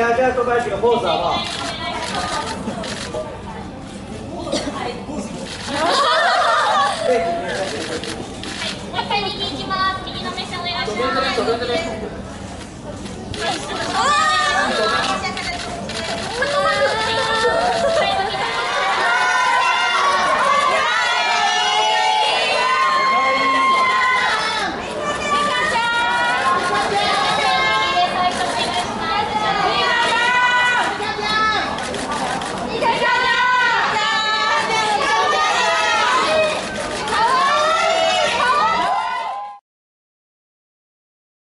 じゃあじゃあ小林がポーザーはもう一回行きます。右の目線お願いします。